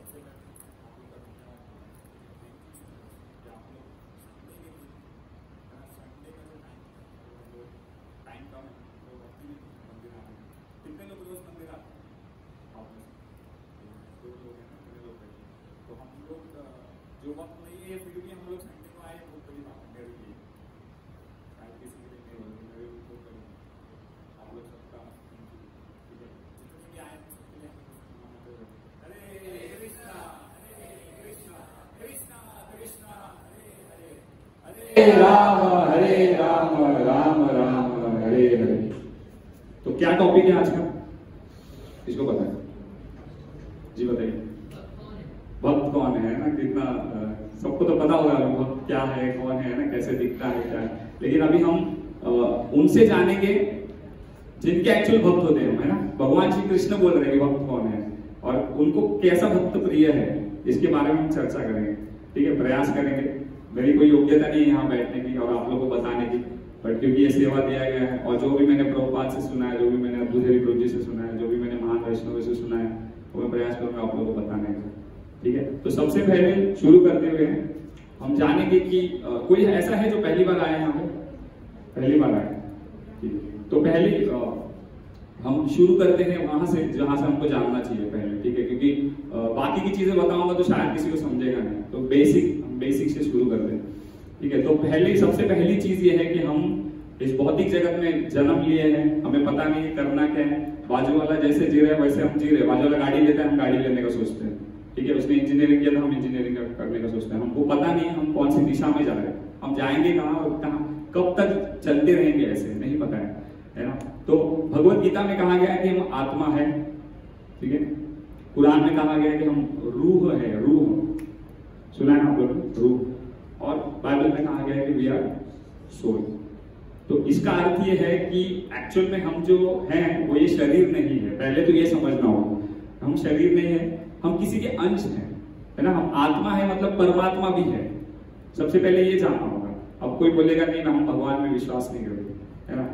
सबसे पहले आप लोग का धन्यवाद कि आप लोग संडे के दिन संडे का जो टाइम है वो हम लोग टाइम कम है तो वक्त ही नहीं मंदिर आने में कितने लोग रोज मंदिर आते हैं आप लोग दो लोग हैं ना कितने लोग हैं तो हम लोग अ, जो वक्त नहीं है फिर भी हम लोग संडे को आए बहुत बड़ी बात है मेरे लिए शायद किसी के लिए नहीं होगी मेरे लिए बहुत बड़ी बात है। आप लोग सबका thank you। ठीक है जितने भी आए हैं सबके लिए हम लोग मनाते हुए हरे कृष्णा हरे कृष्णा कृष्णा कृष्णा हरे हरे हरे राम हरे राम राम राम हरे हरे तो क्या टॉपिक है आज का? किसको पता है। जी बताइए। भक्त कौन है ना? कितना सबको तो पता होगा भक्त क्या है कौन है ना? कैसे दिखता है क्या है? लेकिन अभी हम उनसे जानेंगे जिनके एक्चुअल भक्त होते हैं है ना? भगवान श्री कृष्ण बोल रहे हैं कि भक्त कौन है? और उनको कैसा भक्त प्रिय है इसके बारे में हम चर्चा करेंगे। ठीक है? प्रयास करेंगे। मेरी कोई योग्यता नहीं है यहाँ बैठने की और आप लोगों को बताने की बट क्योंकि ये सेवा दिया गया है और जो भी मैंने प्रभुपाद से सुना है जो भी मैंने अब्दुल प्रभु जी से सुना है जो भी मैंने महान वैष्णव से सुना है। वो मैं प्रयास करूँगा आप लोगों को बताने का। ठीक है? तो सबसे पहले शुरू करते हुए हम जानेंगे कि कोई ऐसा है जो पहली बार आया यहाँ पे पहली बार है। तो पहली हम शुरू करते हैं वहाँ से जहाँ से हमको जानना चाहिए पहले। ठीक है? क्योंकि बाकी की चीज़ें बताऊँगा तो शायद किसी को समझेगा नहीं। तो बेसिक बेसिक से शुरू करते हैं। ठीक है? तो पहले, सबसे पहली चीज़ ये है कि हम इस भौतिक जगत में जन्म लिए हैं, हमें पता नहीं है करना क्या है। बाजू वाला जैसे जी रहे वैसे हम जी रहे बाजू वाला गाड़ी लेता है, हम गाड़ी लेने का सोचते हैं। ठीक है, उसने इंजीनियरिंग किया था, हम इंजीनियरिंग करने का सोचते हैं। हमको पता नहीं हम कौन सी दिशा में जा रहे हैं। हम जाएँगे कहाँ और कहाँ, कब तक चलते रहेंगे ऐसे, नहीं पता है है ना? तो भगवत गीता में कहा गया है कि हम आत्मा है, ठीक है? कुरान में कहा गया है कि हम रूह है, रूह। सुना है आप लोगों? रूह। और बाइबल में कहा गया है कि वी आर सोल तो इसका अर्थ ये है कि एक्चुअल में हम जो हैं, वो ये शरीर नहीं है। पहले तो ये समझना होगा हम शरीर नहीं है, हम किसी के अंश हैं, है ना? हम आत्मा है मतलब परमात्मा भी है। सबसे पहले ये जानना होगा। अब कोई बोलेगा, नहीं ना हम भगवान में विश्वास नहीं करते। है ना?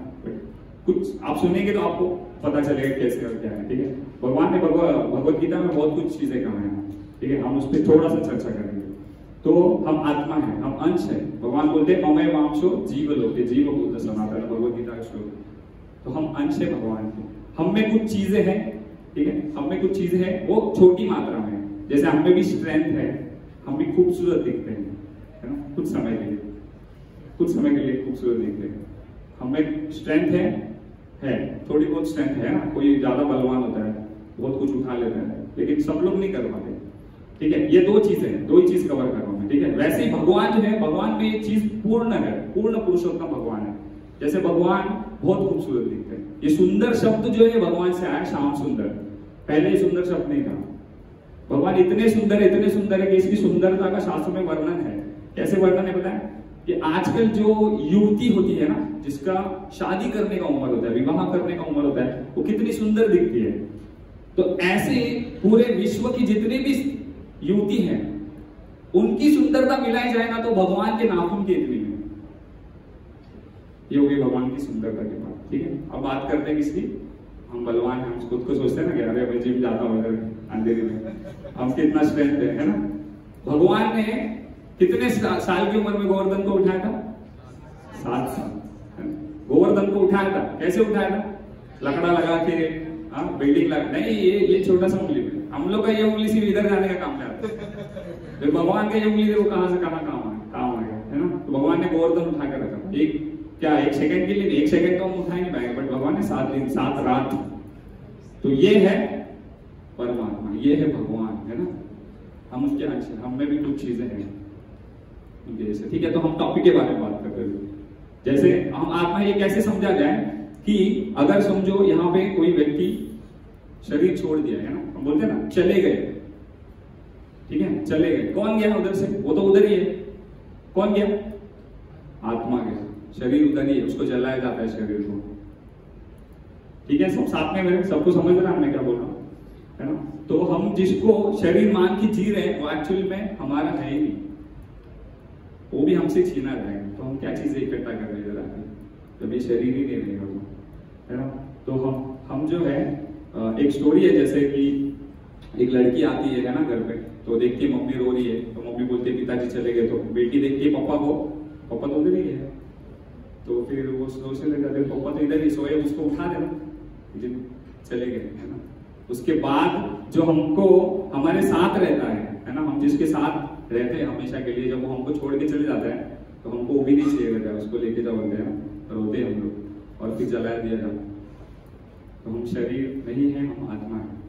कुछ आप सुनेंगे तो आपको पता चलेगा कैसे और क्या है, ठीक है? भगवान ने भगवत गीता में बहुत कुछ चीज़ें है। ठीक है? हम उस पर थोड़ा सा चर्चा करेंगे। तो हम आत्मा है, हम अंश है। भगवान बोलते अमय वांशो जीव लोके, जीव बुद्ध सनातन भगवत गीता का श्लोक। तो हम अंश है भगवान के। हम में कुछ चीज़ें हैं, ठीक है? हम में कुछ चीज़ें हैं, वो छोटी मात्रा में। जैसे हम में भी स्ट्रेंथ है, हम भी खूबसूरत दिखते हैं, है ना? कुछ समय के लिए। कुछ समय के लिए खूबसूरत दिखते हैं। हम स्ट्रेंथ है है। थोड़ी बहुत स्ट्रेंथ है ना? कोई ज़्यादा बलवान होता है, बहुत कुछ उठा लेता है, लेकिन सब लोग नहीं कर पाते। ठीक है? ये दो चीज़ें हैं, दो ही चीज़ कवर कर ठीक है? वैसे ही भगवान जो है, भगवान में ये चीज़ पूर्ण है, पूर्ण पुरुषोत्तम भगवान है। जैसे भगवान बहुत खूबसूरत दिखते हैं। ये सुंदर शब्द जो है भगवान से आया, श्याम सुंदर। पहले ये सुंदर शब्द नहीं था। भगवान इतने सुंदर इतने सुंदर है कि इसकी सुंदरता का शास्त्र में वर्णन है। कैसे वर्णन है बताएँ? कि आजकल जो युवती होती है ना, जिसका शादी करने का उम्र होता है, विवाह करने का उम्र होता है, वो कितनी सुंदर दिखती है। तो ऐसे पूरे विश्व की जितनी भी युवती हैं उनकी सुंदरता मिलाई जाए ना तो भगवान के नाखून की इतनी है ये हो भगवान की सुंदरता की बात ठीक है? अब बात करते हैं किसकी? हम बलवान हैं, हम खुद को सोचते हैं ना कि अरे जिम जाता हूँ अंधेरे में। हम कितना स्ट्रेंथ है ना? भगवान ने कितने साल की उम्र में गोवर्धन को उठाया था? सात साल गोवर्धन को उठाया था। कैसे उठाया था? लकड़ा लगा के हाँ बिल्डिंग लगा, नहीं, ये ये छोटा सा उंगली। हम लोग का ये उंगली सिर्फ़ इधर जाने का काम करता है। जब भगवान का ये उंगली देखो कहाँ से कहाँ काम आए काम आएगा है ना? तो भगवान ने गोवर्धन उठा कर रखा। एक, क्या, एक सेकंड के लिए? एक सेकंड तो हम उठा नहीं पाएँगे बट भगवान ने सात दिन, सात रात। तो ये है परमात्मा, ये है भगवान, है ना? हम उसके हैं हम में भी कुछ चीज़ें हैं जैसे। ठीक है तो हम टॉपिक के बारे में बात करते हैं। जैसे हम आत्मा ये कैसे समझा जाए कि अगर समझो यहाँ पे कोई व्यक्ति शरीर छोड़ दिया, है ना? बोलते हैं ना, चले गए। ठीक है? चले गए। कौन गया उधर से? वो तो उधर ही है। कौन गया? आत्मा गया। शरीर उधर ही है, उसको जलाया जाता है शरीर को। ठीक है? सब साथ में मेरे सबको समझ रहा है मैं क्या बोल? हूँ ना? तो हम जिसको शरीर मान के जी रहे हैं, वो एक्चुअल में हमारा है ही नहीं। वो भी हमसे छीना जाएगा तो हम क्या चीज़ें इकट्ठा कर रहे हैं जब ये शरीर ही नहीं रहेगा वो है ना? तो हम हम जो है एक स्टोरी है जैसे कि एक लड़की आती है ना घर पे तो देखती है मम्मी रो रही है तो मम्मी बोलती है पिताजी चले गए। तो बेटी देखती है पापा को पापा तो उधर ही है। तो फिर वो सोचने लग जाते पापा तो इधर ही सोए उसको उठा देना। जी, चले गए है ना। उसके बाद जो हमको हमारे साथ रहता है है ना हम जिसके साथ रहते हैं हमेशा के लिए जब वो हमको छोड़ के चले जाता है तो हमको वो भी नहीं चाहिए रहता है उसको लेके जाओ रोते हैं हम लोग और फिर जला दिया जाता तो हम शरीर नहीं है, हम आत्मा है।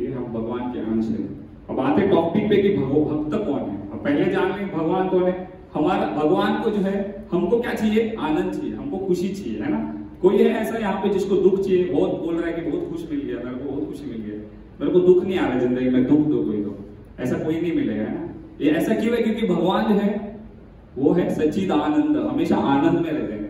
ये हम भगवान के अंश है। अब आते टॉपिक पे कि भक्त कौन है? अब पहले जान लें भगवान कौन है। हमारा भगवान को जो है, हमको क्या चाहिए? आनंद चाहिए, हमको खुशी चाहिए, है ना? कोई है ऐसा यहाँ पे जिसको दुख चाहिए, बहुत बोल रहा है कि बहुत खुश मिल गया, मेरे को बहुत खुशी मिल गया। मेरे को दुख नहीं आ रहा ज़िंदगी में, दुख दो कोई तो। ऐसा कोई नहीं मिलेगा, है ना? ये ऐसा क्यों है? क्योंकि भगवान जो है, वो है सचिद आनंद हमेशा आनंद में रहते हैं।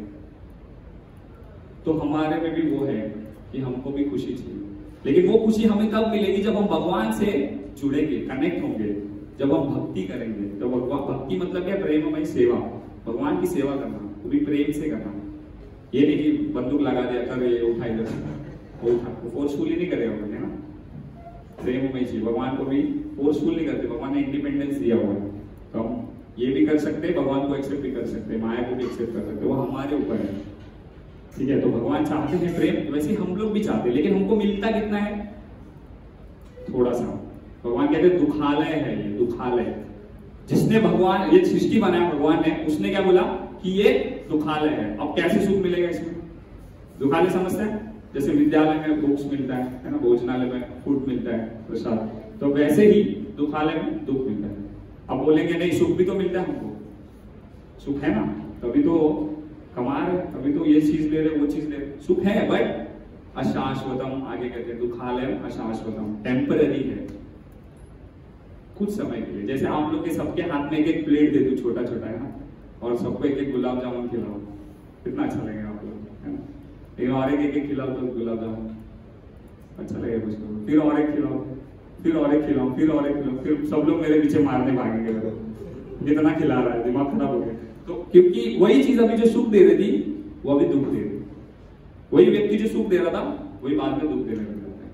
तो हमारे में भी वो है कि हमको भी खुशी चाहिए। लेकिन वो खुशी हमें कब मिलेगी जब हम भगवान से जुड़ेंगे कनेक्ट होंगे। जब हम भक्ति करेंगे। तो भगवान, भक्ति मतलब क्या? प्रेममय सेवा। भगवान की सेवा करना वो भी प्रेम से करना। ये नहीं कि बंदूक लगा दिया, कर ये उठा इधर वो उठा, वो फोर्सफुली नहीं करेगा है ना? प्रेममय चाहिए भगवान को भी फोर्सफुल नहीं करते। भगवान ने इंडिपेंडेंस दिया हुआ है। तो हम ये भी कर सकते हैं, भगवान को एक्सेप्ट भी कर सकते हैं, माया को भी एक्सेप्ट कर सकते हैं। वो हमारे ऊपर है। ठीक है तो भगवान चाहते हैं प्रेम वैसे हम लोग भी चाहते हैं, लेकिन हमको मिलता कितना है? थोड़ा सा भगवान कहते हैं, दुखालय है ये, दुखालय। जिसने भगवान, ये सृष्टि बनाया भगवान ने, उसने क्या बोला कि ये दुखालय है। अब कैसे सुख मिलेगा इसमें? दुखालय समझते हैं? जैसे विद्यालय में बुक्स मिलता है है ना, भोजनालय में फ़ूड मिलता है, प्रसाद। तो वैसे ही दुखालय में दुख मिलता है। अब बोलेंगे, नहीं, सुख भी तो मिलता है हमको। सुख है ना? तभी तो कमा रहे तभी तो ये चीज़ ले रहे वो चीज़ ले रहे सुख है बट अशाश्वतम, आगे कहते हैं दुखालय अशाश्वतम। टेम्पररी है। कुछ समय के लिए। जैसे आप लोग के सबके हाथ में एक एक प्लेट दे दो छोटा छोटा है ना? और सबको एक एक गुलाब जामुन खिलाओ कितना अच्छा लगेगा आप लोग है ना? लेकिन और एक एक एक खिलाओ तो गुलाब जामुन। अच्छा लगेगा कुछ लोग फिर और एक खिलाओ फिर और एक खिलाओ फिर और एक खिलाओ फिर सब लोग मेरे पीछे मारने भागेंगे। कितना खिला रहा है, दिमाग खराब हो गया। तो क्योंकि वही चीज़ अभी जो सुख दे रही थी, वो अभी दुख दे रही वही व्यक्ति जो सुख दे रहा था, वही बाद में दुख देने लग जाता है।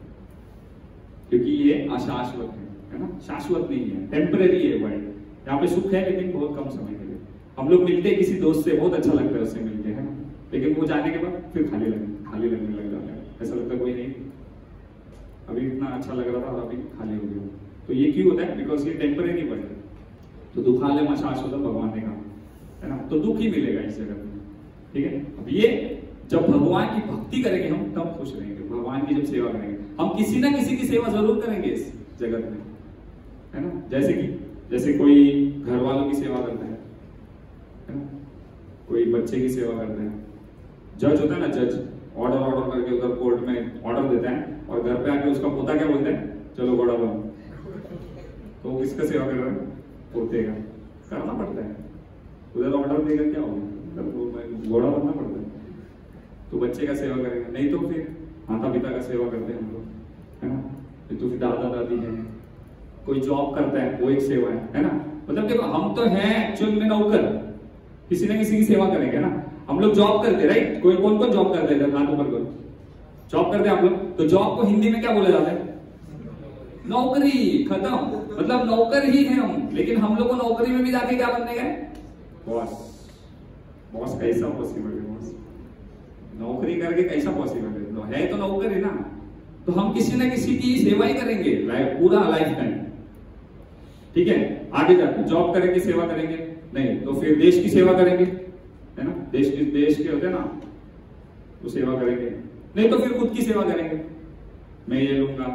क्योंकि ये अशाश्वत है है ना? शाश्वत नहीं है टेम्पररी है वर्ल्ड यहाँ पे सुख है, लेकिन बहुत कम समय के लिए। हम लोग मिलते हैं किसी दोस्त से, बहुत अच्छा लगता है उससे मिलके, है लेकिन वो जाने के बाद फिर खाली लगने खाली लगने लग जाता है। ऐसा लगता कोई नहीं। अभी इतना अच्छा लग रहा था, अभी खाली हो गया। तो ये क्यों होता है? बिकॉज़ ये टेम्पररी वर्ल्ड है तो दुखालय में शाश्वत भगवान ने कहा। है ना? तो दुख ही मिलेगा इस जगत में। ठीक है? अब ये जब भगवान की भक्ति करेंगे हम, तब खुश रहेंगे। भगवान की जब सेवा करेंगे। हम किसी ना किसी की सेवा ज़रूर करेंगे इस जगत में। है ना? जैसे कि, जैसे कोई घर वालों की सेवा करता है। है ना? कोई बच्चे की सेवा करता है। जज होता है ना, जज। ऑर्डर ऑर्डर करके उधर कोर्ट में ऑर्डर देता है और घर पे आके उसका पोता क्या बोलता है? चलो घोड़ा बनो। तो किसका सेवा कर रहा है? पोते का। करना पड़ता है। उधर ऑर्डर देकर क्या होगा? घोड़ा बनना पड़ता है। तो बच्चे का सेवा करेगा। नहीं तो फिर माता पिता का सेवा करते हैं हम लोग, है ना? फिर तो फिर दादा दादी है। कोई जॉब करता है, वो एक सेवा है है ना? मतलब देखो, हम तो हैं एक्चुअल में नौकर। किसी ना किसी की सेवा करेंगे ना? हम लोग जॉब करते राइट कोई कौन कौन जॉब करते हैं? हाथ ऊपर करो। जॉब करते हैं हम लोग। तो जॉब को हिंदी में क्या बोला जाता है? नौकरी, खत्म। मतलब नौकर ही है हम, लेकिन हम लोग को नौकरी में भी जाके क्या बनने गए बॉस बॉस कैसा पॉसिबल है बॉस नौकरी करके कैसा पॉसिबल है? है तो नौकर ना। तो हम किसी ना किसी की सेवा ही करेंगे लाइफ पूरा लाइफ टाइम ठीक है? आगे जाके जॉब करेंगे सेवा करेंगे। नहीं तो फिर देश की सेवा करेंगे। है ना? देश के देश के होते ना वो सेवा करेंगे। नहीं तो फिर खुद की सेवा करेंगे। मैं ये लूँगा,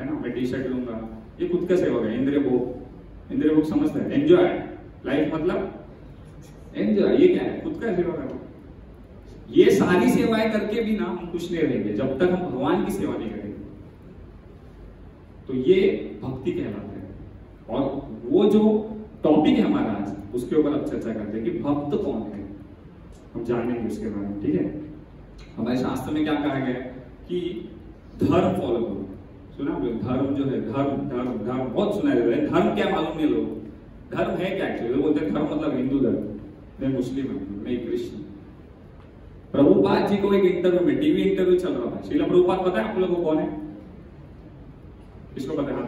है ना? मैं टी शर्ट लूँगा। ये खुद का सेवा है इंद्रिय भोग इंद्रिय भोग समझते हैं। एंजॉय लाइफ मतलब एंजॉय ये क्या है? खुद का सेवा करना ये सारी सेवाएँ करके भी ना हम खुश नहीं रहेंगे जब तक हम भगवान की सेवा नहीं करेंगे। तो ये भक्ति कहलाता है। और वो जो टॉपिक है हमारा आज, उसके ऊपर अब चर्चा करते हैं कि भक्त कौन है? हम जानेंगे उसके बारे में, ठीक है? हमारे शास्त्र में क्या कहा गया है कि धर्म फॉलो करो। सुना धर्म जो है, धर्म धर्म धर्म। बहुत सुना है, धर्म क्या मालूम नहीं लोग धर्म है क्या एक्चुअली बोलते हैं धर्म मतलब हिंदू धर्म। मैं मुस्लिम हूँ, मैं क्रिश्चियन प्रभुपाद जी को एक इंटरव्यू में टीवी इंटरव्यू चल रहा था। शीला प्रभुपाद पता है आप लोगों को कौन है? किसको पता है।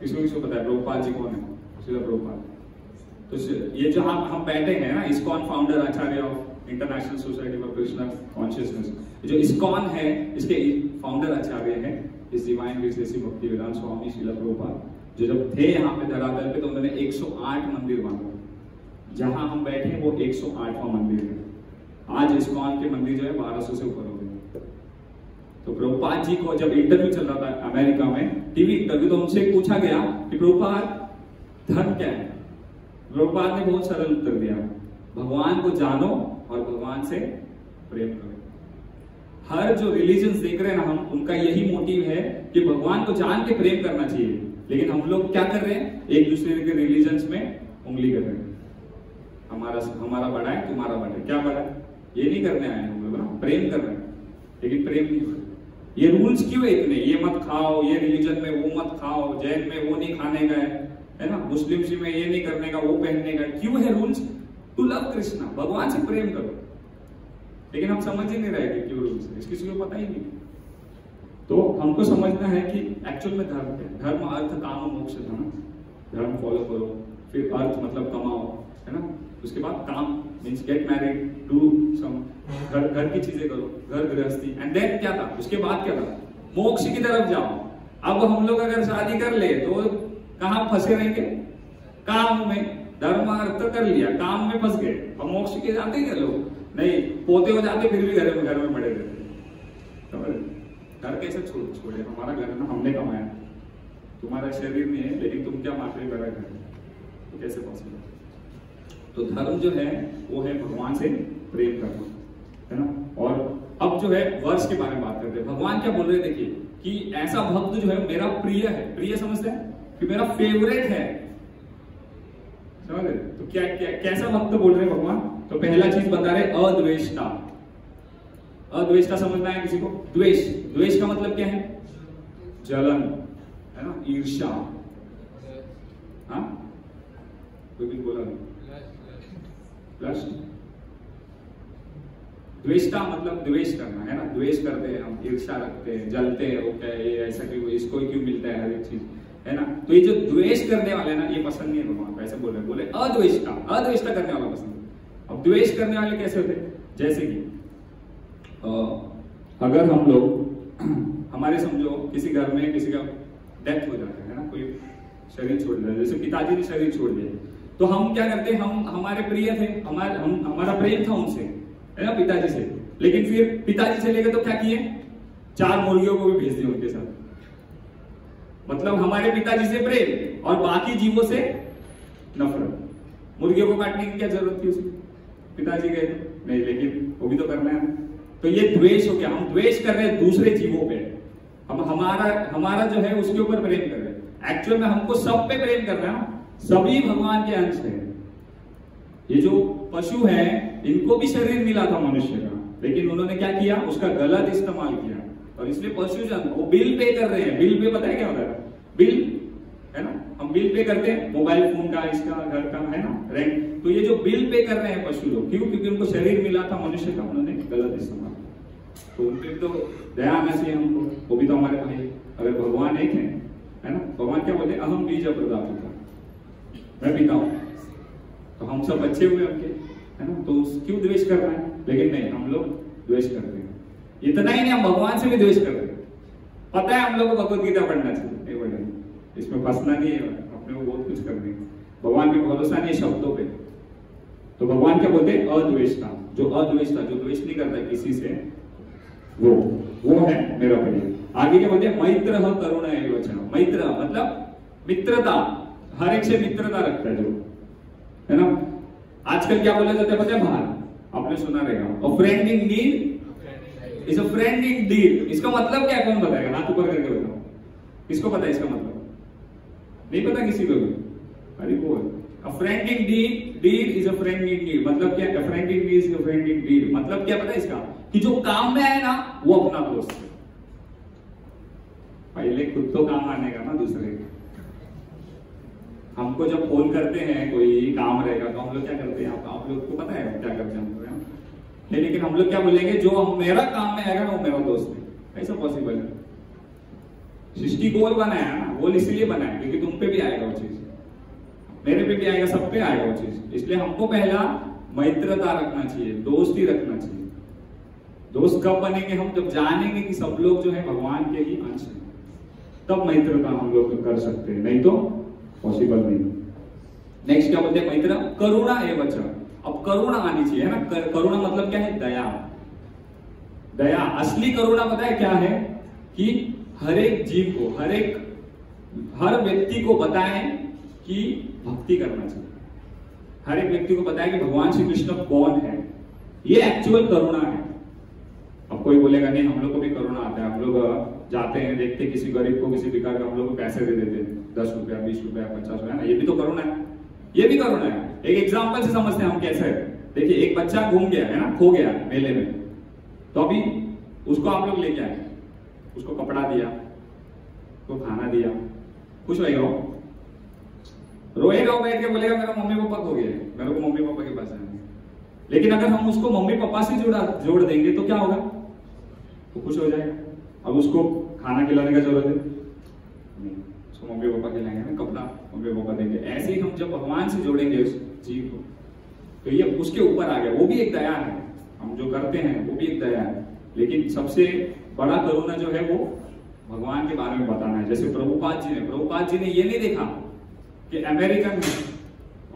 किसको किसको पता है? प्रभुपाल जी कौन है? श्रील प्रभुपाल तो ये जो हम हम बैठे हैं ना, ISKCON founder acharya of international society for Krishna consciousness जो इस्कॉन है, इसके फाउंडर आचार्य हैं, इस डिवाइन विशेषी भक्ति वेदांत स्वामी श्रील प्रभुपाल जो जब थे यहाँ पे धरातल पे तो उन्होंने 108 मंदिर बांधा। जहाँ हम बैठे वो 108वां मंदिर है। आज इस्कॉन के मंदिर जो है 1200 से ऊपर हो गए। तो प्रभुपाद जी को जब इंटरव्यू चल रहा था अमेरिका में टीवी इंटरव्यू तो उनसे पूछा गया कि प्रभुपाद, धर्म क्या है? प्रभुपाद ने बहुत सरल उत्तर दिया, भगवान को जानो और भगवान से प्रेम करो। हर जो रिलीजन देख रहे हैं ना हम, उनका यही मोटिव है कि भगवान को जान के प्रेम करना चाहिए। लेकिन हम लोग क्या कर रहे हैं? एक दूसरे के रिलीजन में उंगली कर रहे हैं। हमारा हमारा बड़ा है, तुम्हारा बड़ा है। क्या बड़ा है? ये नहीं करने आए हम लोग ना प्रेम कर रहे हैं। लेकिन प्रेम नहीं हो ये रूल्स क्यों है इतने? ये मत खाओ, ये रिलीजन में वो मत खाओ, जैन में वो नहीं खाने का है है ना? मुस्लिम में ये नहीं करने का, वो पहनने का क्यों है रूल्स टू लव कृष्णा भगवान से प्रेम करो। लेकिन हम समझ ही नहीं रहे कि क्यों रूल्स है। किसी को पता ही नहीं। तो हमको समझना है कि एक्चुअल में धर्म है? धर्म, अर्थ, काम, मोक्ष था ना धर्म फॉलो करो, फिर अर्थ मतलब कमाओ, है ना? उसके बाद काम means get married do some घर घर की चीज़ें करो, घर गृहस्थी एंड देन क्या था? उसके बाद क्या था? मोक्ष की तरफ़ जाओ। अब हम लोग अगर शादी कर ले तो कहाँ फंसे रहेंगे? काम में। धर्म अर्थ कर लिया, काम में फंस गए। अब मोक्ष के जाते क्या लोग? नहीं, पोते हो जाते, फिर भी घर में घर में पड़े रहते। घर कैसे छोड़, छोड़े? हमारा घर ना हमने कमाया। तुम्हारा शरीर नहीं है, लेकिन तुम क्या माफ़ी मेरा घर तो कैसे पॉसिबल तो धर्म जो है वो है भगवान से प्रेम करना है ना? और अब जो है वर्ष के बारे में बात करते हैं। भगवान क्या बोल रहे हैं? देखिए कि ऐसा भक्त जो है मेरा प्रिय है। प्रिय समझते हैं? कि मेरा फेवरेट है। समझ रहे तो क्या, क्या कैसा भक्त बोल रहे हैं भगवान? तो पहला चीज़ बता रहे अद्वेष्टा। अद्वेष्टा समझना है किसी को? द्वेष। द्वेष का मतलब क्या है? जलन है ना? ईर्षा हाँ? कोई भी बोला नहीं। प्लस द्वेषता मतलब द्वेष करना, है ना? द्वेष करते हैं हम ईर्षा रखते हैं, जलते हैं वो ये ऐसा क्यों, इसको ही क्यों मिलता है हर एक चीज़, है ना? तो ये जो द्वेष करने वाले ना, ये पसंद नहीं है भगवान ऐसे बोल रहे बोले अद्वेषता अद्वेषता करने वाला पसंद अब द्वेष करने वाले कैसे होते जैसे कि अगर हम लोग, हमारे समझो, किसी घर में किसी का डेथ हो जाता है ना? कोई शरीर छोड़ दिया जैसे पिताजी ने शरीर छोड़ दिया। तो हम क्या करते हम हमारे प्रिय थे, हमारे, हम, हमारा प्रेम था उनसे, है ना, पिताजी से। लेकिन फिर पिताजी चले गए तो क्या किए? चार मुर्गियों को भी भेज दिए उनके साथ। मतलब हमारे पिताजी से प्रेम और बाकी जीवों से नफरत। मुर्गियों को काटने की क्या ज़रूरत थी उसे? पिताजी गए थे नहीं, लेकिन वो भी तो करना है। तो ये द्वेष हो गया। हम द्वेष कर रहे हैं दूसरे जीवों पे। हम, हमारा हमारा जो है उसके ऊपर प्रेम कर रहे हैं। एक्चुअल में हमको सब पे प्रेम कर रहे हैं। सभी भगवान के अंश हैं ये जो पशु है, इनको भी शरीर मिला था मनुष्य का। लेकिन उन्होंने क्या किया? उसका गलत इस्तेमाल किया। और इसलिए पशु जन, वो बिल पे कर रहे हैं। बिल पे पता है क्या होता है? बिल, है ना? हम बिल पे करते हैं। मोबाइल फ़ोन का, इसका, घर का, है ना? रेंट तो ये जो बिल पे कर रहे हैं पशु लोग, क्यों? क्योंकि उनको शरीर मिला था मनुष्य का, उन्होंने गलत इस्तेमाल तो उनके तो दया आना चाहिए हमको, वो भी तो हमारे भाई। अगर भगवान एक है है ना? भगवान क्या बोलते हैं? अहम बीज प्रदापिता मैं पिता हूँ तो हम सब बच्चे हुए उनके है ना? तो क्यों द्वेष कर रहे हैं? लेकिन नहीं, हम लोग द्वेष करते हैं। इतना ही नहीं, हम भगवान से भी द्वेष करते हैं। पता है हम लोग को भगवत गीता पढ़ना चाहिए। इसमें फंसना नहीं है, अपने को बहुत कुछ करने भगवान पे भरोसा नहीं शब्दों पे। तो भगवान क्या बोलते हैं? अद्वेषता जो अद्वेषता जो द्वेष नहीं करता किसी से, वो वो है मेरा प्रिय आगे क्या बोलते हैं? मैत्र करुणा मैत्र मतलब मित्रता। हर एक से मित्रता रखता है जो है ना? आजकल क्या बोला जाता है पता है बाहर आपने सुना रहेगा। और friend in need is a friend indeed इसका मतलब क्या कौन बताएगा? हाथ ऊपर करके बताओ। किसको पता है इसका मतलब? नहीं पता किसी को भी। अरे बोल a friend indeed deed is a friend indeed मतलब क्या? A friend indeed is a friend indeed मतलब क्या पता है इसका? कि जो काम में आए ना, वो अपना दोस्त है। पहले खुद तो काम आने का ना, दूसरे का। हमको जब फ़ोन करते हैं कोई काम रहेगा तो हम लोग क्या करते हैं आप, लोग को पता है क्या करते हैं हम लोग लेकिन हम लोग क्या बोलेंगे जो मेरा काम में आएगा ना वो मेरा दोस्त है। ऐसा पॉसिबल है। सृष्टि गोल बनाया ना गोल इसलिए बनाया क्योंकि तुम पे भी आएगा वो चीज़। मेरे पे भी आएगा सब पे आएगा वो चीज़। इसलिए हमको पहला मित्रता रखना चाहिए दोस्ती रखना चाहिए। दोस्त कब बनेंगे हम जब जानेंगे कि सब लोग जो है भगवान के ही अंश हैं तब मित्रता हम लोग कर सकते हैं। नहीं तो पॉसिबल नहीं। नेक्स्ट क्या बोलते हैं मैत्र करुणा है च अब करुणा आनी चाहिए है ना? कर, करुणा मतलब क्या है? दया। दया। असली करुणा पता है क्या है? कि हर एक जीव को हर एक हर व्यक्ति को बताएँ कि भक्ति करना चाहिए। हर एक व्यक्ति को बताएँ कि भगवान श्री कृष्ण कौन है। ये एक्चुअल करुणा है। अब कोई बोलेगा नहीं हम लोग को भी करुणा आता है। हम लोग जाते हैं देखते किसी गरीब को किसी भिखारी को हम लोग को पैसे दे देते हैं। दस रुपया, बीस रुपया, पचास रुपया, ना, ये भी तो करुणा है। ये भी करुणा है। एक एग्ज़ाम्पल से समझते हैं हम कैसे है। देखिए, एक बच्चा घूम गया, है ना, खो गया मेले में। तो अभी उसको आप लोग लेके आए। उसको कपड़ा दिया, उसको खाना दिया। खुश रहेगा रोएगा बैठ के, बोलेगा, मेरा मम्मी पापा खो गए मेरे को मम्मी पापा के पास आना लेकिन अगर हम उसको मम्मी पापा से जोड़ा, जोड़ देंगे तो क्या होगा? वो खुश हो जाएगा। अब उसको खाना खिलाने का ज़रूरत है। उसको मम्मी पापा खिलाएँगे ना, कपड़ा मम्मी पापा देंगे ऐसे ही हम जब भगवान से जोड़ेंगे उस जीव को तो ये उसके ऊपर आ गया। वो भी एक दया है। हम जो करते हैं, वो भी एक दया है। लेकिन सबसे बड़ा करुणा जो है वो भगवान के बारे में बताना है। जैसे प्रभुपाद जी ने, प्रभुपाद जी ने ये नहीं देखा कि अमेरिकन है,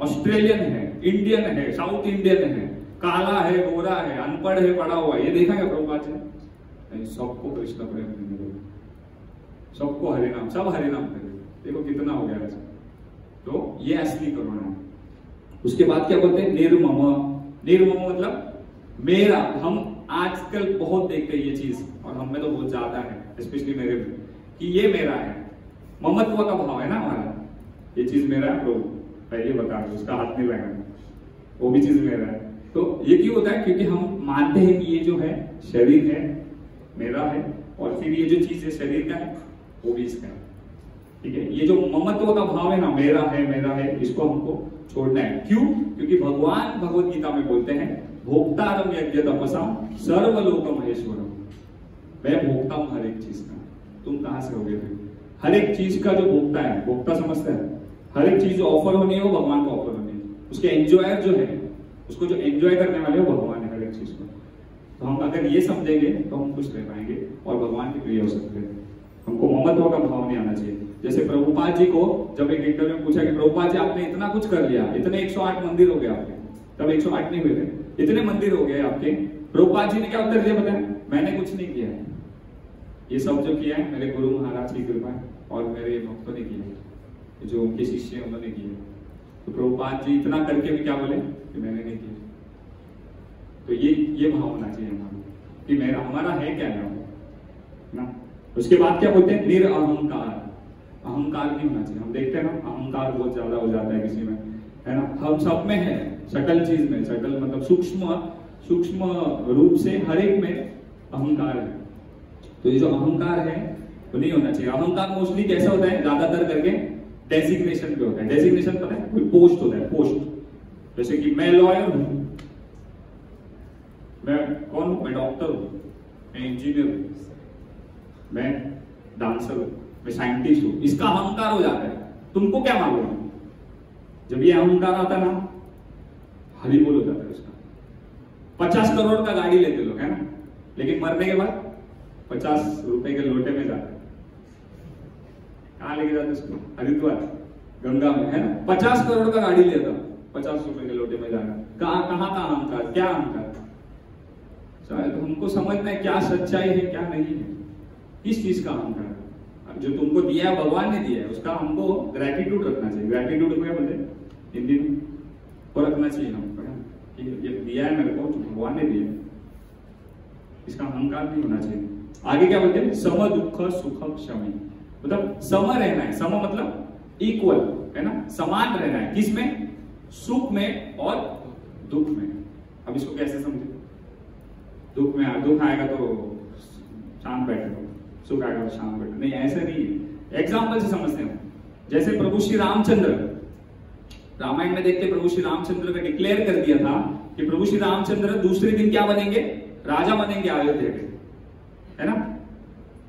ऑस्ट्रेलियन है, इंडियन है, साउथ इंडियन है, काला है, गोरा है, अनपढ़ है, पढ़ा हुआ है। ये देखा क्या प्रभुपाद जी ने? सबको कृष्ण प्रेम सबको हरिनाम सब हरिनाम करे। देखो कितना हो गया तो ये असली करुणा है। उसके बाद क्या बोलते हैं? निर्मम। निर्मम मतलब मेरा। हम आजकल बहुत देखते हैं ये चीज़, और हम में तो बहुत ज़्यादा है स्पेशली मेरे में, कि ये मेरा है। ममत्व का भाव है ना हमारा। ये चीज़ मेरा है तो पहले बता दो, उसका हाथ नहीं लगाना वो भी चीज़ मेरा है। तो ये क्यों होता है? क्योंकि हम मानते हैं कि ये जो है, शरीर है, मेरा है, और फिर ये जो चीज़ है, शरीर का है, वो भी इसका है। ठीक है? ये जो ममत्व का भाव है ना, मेरा है मेरा है, इसको हमको छोड़ना है। क्यों? क्योंकि भगवान भगवत गीता में बोलते हैं, भोक्तारम यज्ञ तपसा सर्वलोक महेश्वरम। मैं भोगता हूँ हर एक चीज़ का। तुम कहाँ से हो गए हर एक चीज़ का जो भोक्ता है, भोक्ता समझता है। हर एक चीज़ जो ऑफ़र होनी है, वो भगवान को ऑफ़र होनी है। उसके एंजॉयर जो है, उसको जो एंजॉय करने वाले वो भगवान है हर एक चीज़ को। तो हम अगर ये समझेंगे तो हम खुश रह पाएँगे और भगवान के प्रिय हो सकते हैं। हमको ममत्व का भाव नहीं आना चाहिए। जैसे प्रभुपाद जी को जब एक इंटरव्यू में पूछा कि प्रभुपाद जी, आपने इतना कुछ कर लिया, इतने 108 मंदिर हो गए आपके। तब 108 नहीं हुए थे। इतने मंदिर हो गए आपके। प्रभुपाद जी ने क्या उत्तर दिया बताया मैंने कुछ नहीं किया। ये सब जो किया है, मेरे गुरु महाराज की कृपा है और मेरे भक्तों ने किया जो उनके शिष्य हैं, उन्होंने किया तो प्रभुपाद जी इतना करके भी क्या बोले? कि मैंने नहीं किया। तो ये ये भाव होना चाहिए हमारा, कि मेरा, हमारा है क्या ना? उसके बाद क्या बोलते हैं? निरअहंकार। अहंकार नहीं होना चाहिए। हम देखते हैं ना, अहंकार बहुत ज़्यादा हो जाता है किसी में, है ना? हम सब में है, सकल चीज़ में। सकल मतलब सूक्ष्म सूक्ष्म रूप से हर एक में अहंकार है। तो ये जो अहंकार है, वो नहीं होना चाहिए। अहंकार मोस्टली कैसा होता है? ज़्यादातर करके डेजिग्नेशन पे होता है। डेजिग्नेशन पता है? कोई पोस्ट होता है पोस्ट जैसे कि मैं लॉयर हूँ। मैं कौन हूँ? मैं डॉक्टर हूँ। मैं इंजीनियर हूँ। मैं डांसर हूँ। मैं साइंटिस्ट हूँ। इसका अहंकार हो जाता है। तुमको क्या मालूम? जब ये अहंकार आता ना हरी बोल हो जाता है उसका। पचास करोड़ का गाड़ी लेते लोग, है ना? लेकिन मरने के बाद पचास रुपए के लोटे में जाते कहाँ लेके जाते उसको? हरिद्वार, गंगा में, है ना? पचास करोड़ का गाड़ी लेता, पचास रुपए के लोटे में जाना। कहाँ कहाँ का अहंकार? क्या अहंकार? शायद हमको समझना है क्या सच्चाई है, क्या नहीं है। किस चीज़ का अहंकार? जो तुमको दिया है, भगवान ने दिया है, उसका हमको ग्रेटिट्यूड रखना चाहिए। ग्रेटिट्यूड क्या बोलते हिंदी में वो रखना चाहिए हमको ये दिया है मेरे को तो भगवान ने दिया इसका अहंकार नहीं होना चाहिए। आगे क्या बोलते हैं? सम दुख सुख क्षमी। मतलब सम रहना है। सम मतलब इक्वल है ना? समान रहना है। किसमें सुख में और दुख में। अब इसको कैसे समझे? दुख में दुख आएगा तो शांत बैठे सुख आएगा शांत बैठे नहीं, ऐसा नहीं है। एग्ज़ाम्पल से समझते हैं। जैसे प्रभु श्री रामचंद्र। रामायण में देखते प्रभु श्री रामचंद्र का डिक्लेयर कर दिया था कि प्रभु श्री रामचंद्र दूसरे दिन क्या बनेंगे? राजा बनेंगे अयोध्या के। है ना?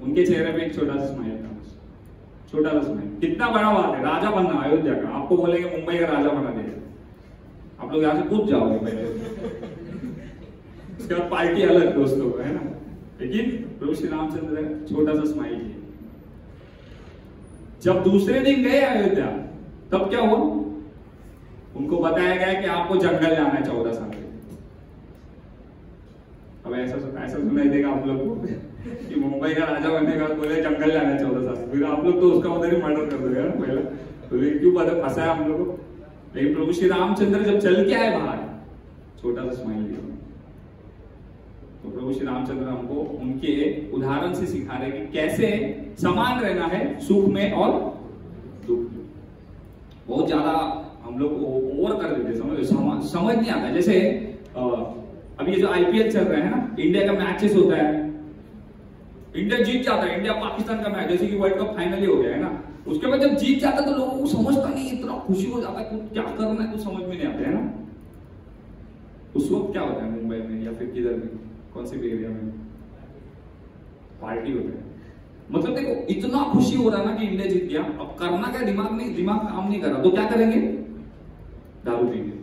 उनके चेहरे पे एक छोटा सा स्माइल था छोटा सा स्माइल कितना बड़ा बात है, राजा बनना अयोध्या का। आपको बोलेंगे, मुंबई का राजा बना देगा। आप लोग यहाँ से कूद जाओगे पहले। उसके बाद पार्टी अलग, दोस्तों, है ना? लेकिन प्रभु श्री रामचंद्र छोटा सा स्माइल किया जब दूसरे दिन गए अयोध्या, तब क्या हुआ? उनको बताया गया कि आपको जंगल जाना है चौदह साल अब ऐसा ऐसा सुनाई देगा आप लोग को कि मुंबई का राजा बनने का बोले, जंगल जाना है चौदह साल फिर आप लोग तो उसका उधर ही मर्डर कर दोगे पहला। तो क्यों पता फंसा है हम लोग को? लेकिन प्रभु श्री रामचंद्र जब चल के आए बाहर छोटा सा स्माइल दिया। तो प्रभु श्री रामचंद्र हमको उनके उदाहरण से सिखा रहे कि कैसे समान रहना है सुख में और दुख में। बहुत ज़्यादा हम लोग ओवर कर देते समझ समझ नहीं आता। जैसे अभी ये जो आईपीएल चल रहा है ना इंडिया का मैचेस होता है। इंडिया जीत जाता है इंडिया पाकिस्तान का मैच जैसे कि वर्ल्ड कप फाइनली हो गया, है ना? उसके बाद जब जीत जाता है तो लोगों को समझता नहीं इतना खुशी हो जाता है कि क्या करना है तो समझ में नहीं आता, है ना? उस वक्त क्या होता है मुंबई में या फिर किधर भी? कौन से एरिया में पार्टी होता है। मतलब देखो, इतना खुशी हो रहा है ना कि इंडिया जीत गया। अब करना क्या? दिमाग नहीं, दिमाग काम नहीं कर रहा। तो क्या करेंगे? दारू पीएँगे।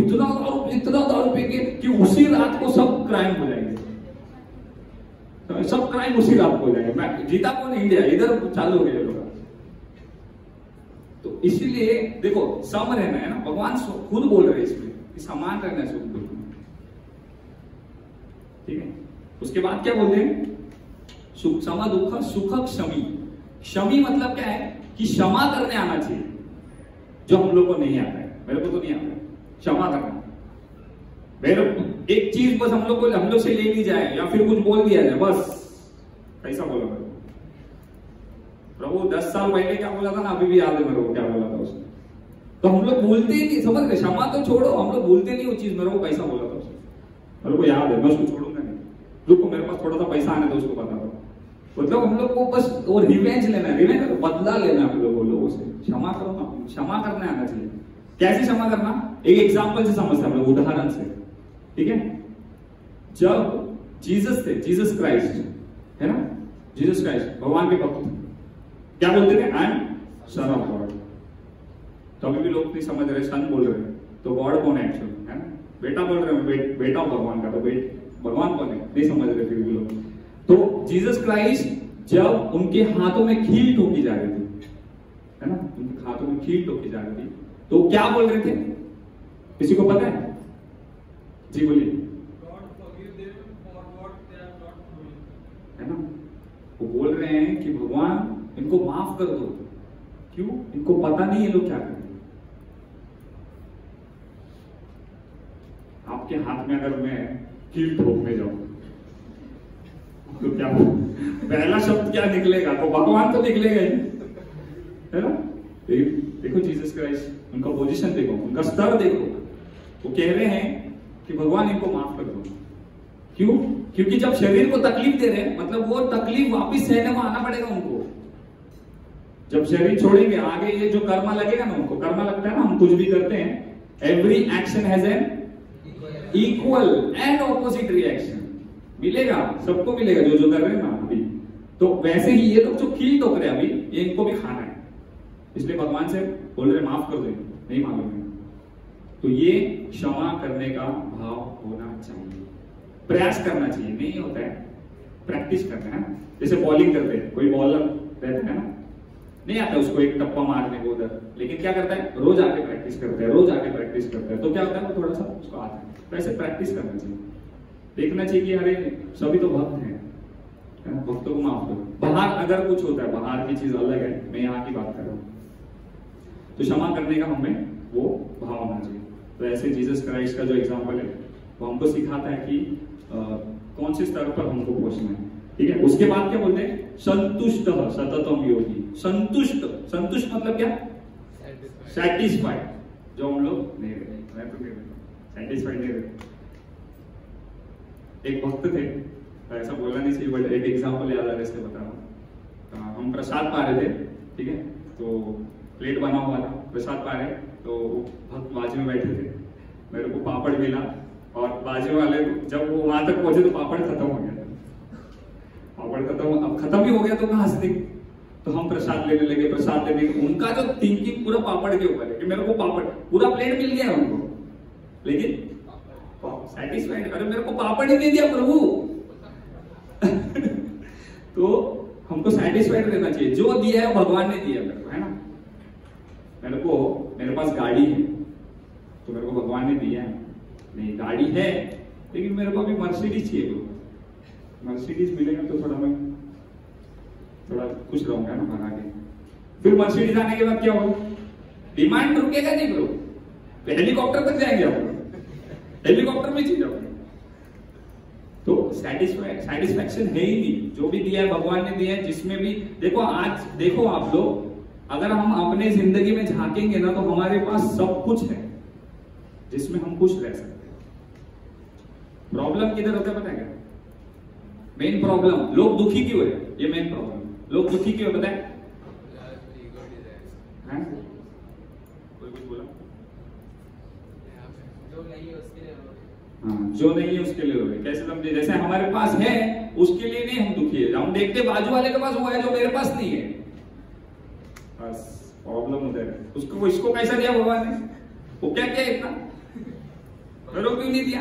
इतना दारू इतना दारू पिएँगे कि उसी रात को सब क्राइम हो जाएँगे। तो सब क्राइम उसी रात को हो जाएँगे। जीता कौन? इंडिया। इधर चालू हो गया लोग। तो इसीलिए देखो सम रहना है ना। भगवान खुद बोल रहे हैं इसमें समान रहना है सुख दुख ठीक है? उसके बाद क्या बोलते हैं? सुख समा दुख, सुख क्षमी। क्षमी मतलब क्या है? कि क्षमा करने आना चाहिए। जो हम लोग को नहीं आता है। मेरे को तो नहीं आता क्षमा करना। मेरे एक चीज़ बस हम लोग को हम लोग से ले ली जाए या फिर कुछ बोल दिया जाए, बस। कैसा बोला मेरे प्रभु, दस साल पहले क्या बोला था ना? अभी भी याद है मेरे को क्या बोला था उसने। तो हम लोग भूलते ही नहीं, समझ गए? क्षमा तो छोड़ो। हम लोग भूलते नहीं वो चीज़। मेरे को कैसा बोला था उसने। मेरे को याद है। बस नहीं रुको मेरे पास थोड़ा सा पैसा आने तो उसको बता दो। मतलब हम लोग को बस वो रिवेंज लेना है रिवेंज बदला लेना है लोग लोगों से। क्षमा करो ना, क्षमा करने आना चाहिए। कैसे क्षमा करना? एक एग्ज़ाम्पल से समझते हैं हम लोग उदाहरण से। ठीक है? जब जीसस थे जीसस क्राइस्ट है ना? जीसस क्राइस्ट भगवान के भक्त। क्या बोलते थे? I am son of God तो अभी भी लोग नहीं समझ रहे सन बोल रहे तो गॉड कौन है एक्चुअल है ना? बेटा बोल रहे हैं, बेटा भगवान का तो बेट भगवान कौन है नहीं समझ रहे फिर लोग तो जीसस क्राइस्ट जब उनके हाथों में खील ठोकी जा रही थी, है ना? उनके हाथों में खील ठोकी जा रही थी तो क्या बोल रहे थे? किसी को पता है? जी बोलिए. है ना? वो बोल रहे हैं कि भगवान, इनको माफ़ कर दो। क्यों? इनको पता नहीं है लोग क्या कर रहे हैं। आपके हाथ में अगर मैं कील ठोकने जाऊँ तो क्या पहला शब्द क्या निकलेगा? तो भगवान तो निकलेगा ही। है ना? देखो जीसस क्राइस्ट उनका पोजीशन देखो, उनका स्तर देखो। वो कह रहे हैं कि भगवान इनको माफ़ कर दो। क्यों? क्योंकि जब शरीर को तकलीफ़ दे रहे हैं मतलब वो तकलीफ़ वापिस सहने में आना पड़ेगा उनको। जब शरीर छोड़ेंगे, आगे ये जो कर्मा लगेगा ना उनको, कर्मा लगता है ना, हम कुछ भी करते हैं every action has an equal and opposite reaction मिलेगा, सबको मिलेगा, जो जो कर रहे हैं ना अभी तो वैसे ही ये लोग जो खील रहे हैं अभी, ये इनको भी खाना है। इसलिए भगवान से बोल रहे, माफ़ कर दे, नहीं मालूम है। तो ये क्षमा करने का भाव होना चाहिए। प्रयास करना चाहिए, नहीं होता है। प्रैक्टिस करना है। जैसे बॉलिंग करते हैं, कोई बॉलर रहता है ना? नहीं आता उसको एक टप्पा मारने को उधर। लेकिन क्या करता है? रोज आके प्रैक्टिस करता है, रोज आके प्रैक्टिस करता है। तो क्या होता है? वो थोड़ा सा उसको आता है। तो ऐसे प्रैक्टिस करना चाहिए। देखना चाहिए कि अरे सभी तो भक्त हैं। भक्तों को माफ़ करो। बाहर अगर कुछ होता है बाहर की चीज़ अलग है मैं यहाँ की बात कर रहा हूँ। तो क्षमा करने का हमें वो भाव होना चाहिए। तो ऐसे जीसस क्राइस्ट का जो एग्ज़ाम्पल है वो हमको सिखाता है कि अ, कौन से स्तर पर हमको पहुँचना है। ठीक है? उसके बाद क्या बोलते हैं? संतुष्ट सततम योगी। संतुष्ट संतुष्ट मतलब क्या? सेटिस्फाइड जो हम लोग नहीं रहे। सेटिस्फाइड नहीं रहे एक भक्त थे ऐसा बोलना नहीं चाहिए, बट एक एग्ज़ाम्पल याद आ रहा है बता रहा हूँ। हम प्रसाद पा रहे थे, ठीक है? तो प्लेट बना हुआ था, प्रसाद पा रहे तो भक्त बाजू में बैठे थे। मेरे को पापड़ मिला, और बाजू वाले, जब वो वहाँ तक पहुँचे तो पापड़ खत्म हो गया पापड़ खत्म, अब खत्म ही हो गया तो कहाँ से तो हम प्रसाद लेने लगे। प्रसाद लेने उनका जो थिंकिंग पूरा पापड़ के ऊपर है, कि मेरे को पापड़ पूरा प्लेट मिल गया उनको। लेकिन सेटिस्फाइड अरे मेरे को पापड़ ही दे दिया प्रभु। तो हमको सेटिस्फाइड रहना चाहिए। जो दिया है, भगवान ने दिया मेरे को, है ना? मेरे को, मेरे पास गाड़ी है तो मेरे को भगवान ने दिया है। नहीं, गाड़ी है, लेकिन मेरे को अभी मर्सिडीज चाहिए मर्सिडीज मिलेगा तो थोड़ा मैं, थोड़ा खुश रहूँगा ना भगा के। फिर मर्सिडीज आने के बाद क्या होगा? डिमांड रुकेगा नहीं ब्रो हेलीकॉप्टर तक जाएँगे हम। हेलीकॉप्टर में चीज़ तो सेटिस्फैक्शन है ही नहीं। जो भी दिया है, भगवान ने दिया है, जिसमें भी, देखो आज, देखो आप लोग, अगर हम अपने ज़िंदगी में झांकेंगे ना तो हमारे पास सब कुछ है, जिसमें हम खुश रह सकते हैं। प्रॉब्लम किधर होता है पता है क्या? मेन प्रॉब्लम लोग दुखी क्यों है? ये मेन प्रॉब्लम लोग दुखी क्यों पता हैं? कोई कुछ बोला जो नहीं है, जो नहीं है उसके लिए रो कैसे समझे? जैसे हमारे पास है, उसके लिए नहीं हम दुखी है। हम देखते बाजू वाले के पास वो है जो मेरे पास नहीं है। बस प्रॉब्लम उधर है उसको, इसको कैसा दिया भगवान ने? वो क्या क्या इतना? मेरे क्यों नहीं दिया।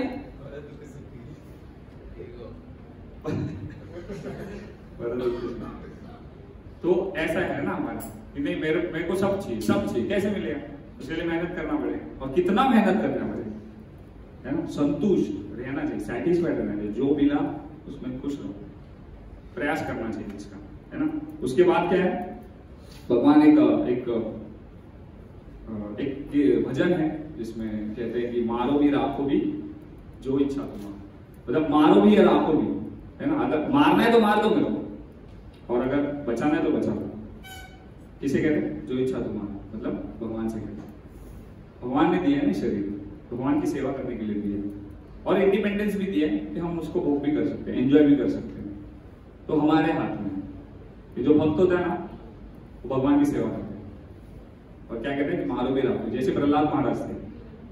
तो ऐसा है ना हमारा नहीं, मेरे मेरे को सब चाहिए सब चाहिए। कैसे मिलेगा उसके लिए मेहनत करना पड़ेगा। और कितना मेहनत करना पड़ेगा? है ना? संतुष्ट रहना चाहिए सेटिस्फाइड रहना चाहिए, जो मिला उसमें खुश रहो। प्रयास करना चाहिए इसका, है ना? उसके बाद क्या है? भगवान एक एक एक भजन है, जिसमें कहते हैं कि मारो भी राखो भी जो इच्छा तुम्हारा। मतलब मारो भी या राखो भी, है ना? अगर मारना है तो मार दो मेरे को, और अगर बचाना है तो बचा दो। किसे कहते जो इच्छा तुम्हारा मतलब भगवान से कहते भगवान ने दिया है ना शरीर भगवान की सेवा करने के लिए दिया है। और इंडिपेंडेंस भी दिया है कि हम उसको भोग भी कर सकते हैं एंजॉय भी कर सकते हैं। तो हमारे हाथ में ये जो भक्त होता है ना, वो भगवान की सेवा करते हैं। और क्या कहते हैं मारो भी राखो जैसे प्रहलाद महाराज थे,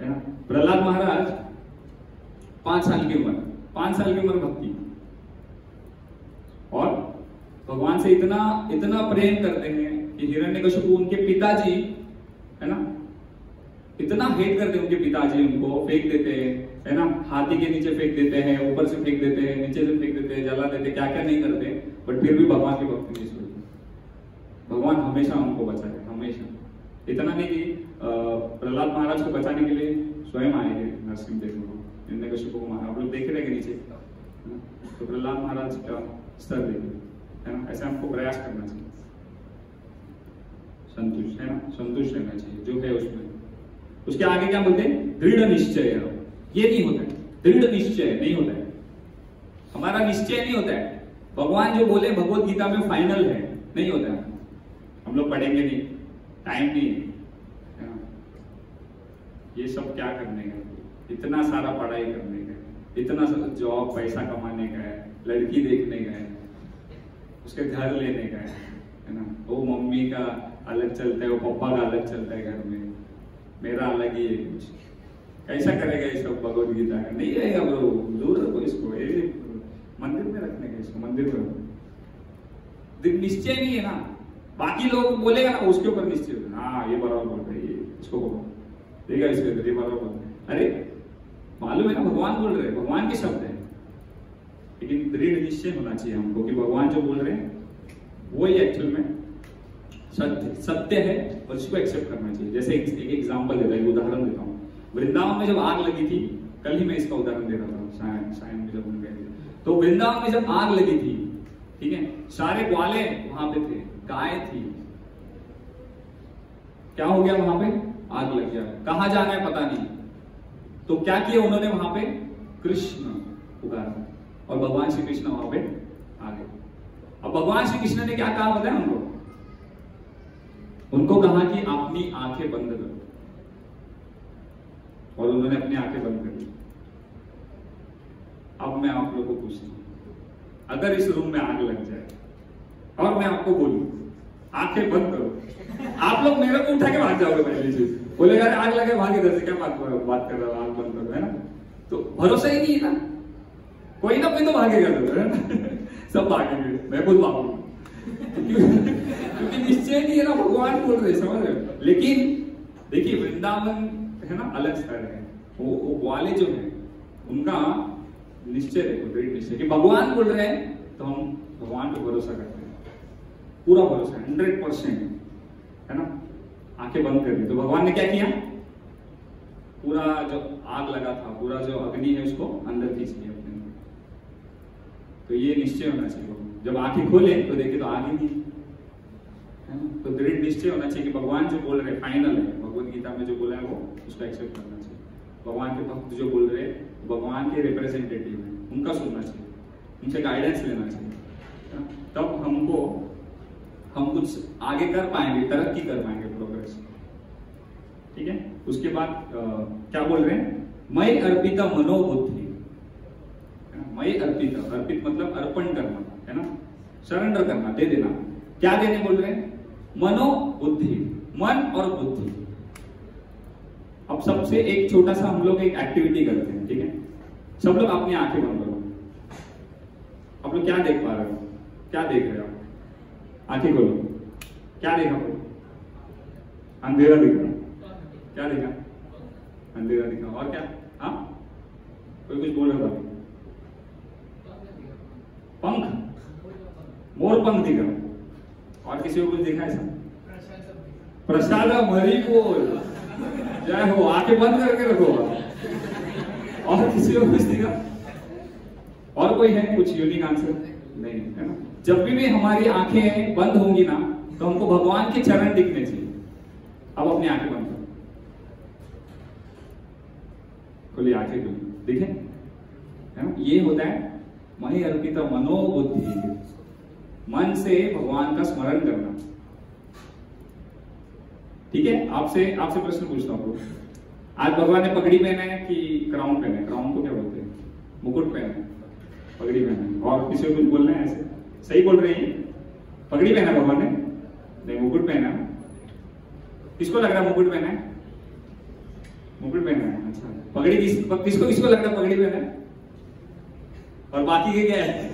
है ना? प्रहलाद महाराज पाँच साल की उम्र, पाँच साल की उम्र भक्ति और भगवान से इतना इतना प्रेम करते हैं कि हिरण्यकशिपु उनके पिताजी, है ना? इतना हेट करते हैं उनके पिताजी, उनको फेंक देते हैं, है ना? हाथी के नीचे फेंक देते हैं, ऊपर से फेंक देते हैं, नीचे से फेंक देते हैं, जला देते क्या क्या नहीं करते बट फिर भी भगवान की भक्ति नहीं छोड़ती भगवान हमेशा उनको बचाए हमेशा। इतना नहीं कि प्रहलाद महाराज को बचाने के लिए स्वयं आए थे नरसिंह देव को हिरण्यकशिपु को मारा आप लोग देख रहे हैं नीचे? है? तो प्रहलाद महाराज का स्तर देखिए है ना? ऐसे हमको प्रयास करना चाहिए। संतुष्ट, है ना? संतुष्ट रहना चाहिए, जो है उसमें। उसके आगे क्या बोलते हैं? दृढ़ निश्चय ये नहीं होता है। दृढ़ निश्चय नहीं होता है। हमारा निश्चय नहीं होता है। भगवान जो बोले, भगवत गीता में फाइनल है। नहीं होता है। हम लोग पढ़ेंगे नहीं। टाइम नहीं है। है। ये सब क्या करने का? इतना सारा पढ़ाई करने का इतना सारा जॉब पैसा कमाने का है। लड़की देखने का है। उसके घर लेने का है। है ना? वो मम्मी का अलग चलता है, वो पापा का अलग चलता है घर में। मेरा अलग ही है कुछ। कैसा करेगा सब भगवत गीता का नहीं रहेगा ब्रो, दूर रखो इसको, ये मंदिर में रखने का इसको, मंदिर में निश्चय नहीं है ना। बाकी लोग बोलेगा ना, उसके ऊपर निश्चय हाँ ये बराबर बोल रहे ये इसको देखा इसके अंदर ये बराबर बोल अरे, मालूम है ना, भगवान बोल रहे भगवान के शब्द है। लेकिन दृढ़ निश्चय होना चाहिए हमको कि भगवान जो बोल रहे हैं वही एक्चुअल में सत्य सत्य है। और इसको एक्सेप्ट करना चाहिए। जैसे एक एग्जांपल देता हूँ उदाहरण देता हूँ। वृंदावन में जब आग लगी थी, कल ही मैं इसका उदाहरण दे रहा था सायन में जब गए तो वृंदावन में जब आग लगी थी, ठीक है, सारे ग्वाले वहाँ पे थे, गाय थी। क्या हो गया वहाँ पे? आग लग गया। कहा जाना है पता नहीं। तो क्या किया उन्होंने वहाँ पे? कृष्ण पुकारा और भगवान श्री कृष्ण वहाँ पे आ गए। अब भगवान श्री कृष्ण ने क्या कहा बताया उनको उनको कहा कि अपनी आँखें बंद करो। और उन्होंने अपनी आँखें बंद कर दी। अब मैं आप लोगों को पूछता हूँ, अगर इस रूम में आग लग जाए, और मैं आपको बोलूँ, आँखें बंद करो। आप लोग मेरे को उठा के भाग जाओगे पहली चीज़ बोले यार आग लगे, भागे इधर से, क्या बात बात कर रहा हूँ, आग बंद करो, है ना? तो भरोसा ही नहीं है ना। कोई ना कोई तो भागेगा तो सब भागेंगे। मैं खुद भागूँगा क्योंकि निश्चय नहीं है ना भगवान बोल रहे समझ रहे लेकिन देखिए वृंदावन है ना अलग स्तर है। वो, वो वाले जो है उनका निश्चय देखो दृढ़ निश्चय कि भगवान बोल रहे हैं तो हम भगवान पे भरोसा करते हैं। पूरा भरोसा हंड्रेड परसेंट है ना? आँखें बंद कर दी। तो भगवान ने क्या किया? पूरा जो आग लगा था पूरा जो अग्नि है उसको अंदर खींच लिया अपने। तो ये निश्चय होना चाहिए। जब आँखें खोले तो देखे तो आगे है तो दृढ़ निश्चय होना चाहिए कि भगवान जो बोल रहे फाइनल है। भगवत गीता में जो बोला है वो, उसको एक्सेप्ट करना चाहिए। भगवान के भक्त जो बोल रहे हैं, भगवान के रिप्रेजेंटेटिव है, उनका सुनना चाहिए। उनसे गाइडेंस लेना चाहिए? तब हमको, हम कुछ आगे कर पाएँगे, तरक्की कर पाएँगे प्रोग्रेस ठीक है? उसके बाद क्या बोल रहे हैं? मैं अर्पिता मनोबुद्धि। है ना? मैं अर्पित अर्पित मतलब अर्पण करना। है ना? सरेंडर करना, दे देना। क्या देने बोल रहे हैं? मनो बुद्धि मन और बुद्धि। अब सबसे एक छोटा सा हम लोग एक एक्टिविटी करते हैं, ठीक है? सब लोग अपनी आँखें बंद करो। आप लोग क्या देख पा रहे हो? क्या देख रहे हो आँखें खोलो। क्या देखा अंधेरा दिख रहा क्या देखा? अंधेरा दिखा और क्या? हाँ? कोई कुछ बोल रहा था? पंख। मोर पंख दिखा और किसी को कुछ देखा ऐसा? प्रसाद मरी बोल जय हो आँखें बंद करके रखो। और किसी को कुछ दिखा? और कोई है? कुछ यूनिक आंसर नहीं, है ना? जब भी भी हमारी आँखें बंद होंगी ना तो हमको भगवान के चरण दिखने चाहिए। अब अपनी आँखें बंद करो। खुली आँखें खुली दिखे? है ना? ये होता है मही अर्पित मनोबुद्धि मन से भगवान का स्मरण करना। ठीक है? आपसे आपसे प्रश्न पूछता हूँ। आज भगवान ने पगड़ी पहना है कि क्राउन पहना है? क्राउन को क्या बोलते हैं? मुकुट पहना है। पगड़ी पहना है। और किसी को कुछ बोलना है ऐसे? सही बोल रहे हैं? पगड़ी पहना भगवान ने? नहीं, मुकुट पहना किसको लग रहा है मुकुट पहना है? मुकुट पहना है। अच्छा। पगड़ी किस, किसको किसको लग रहा है पगड़ी पहना है? और बाकी के क्या है?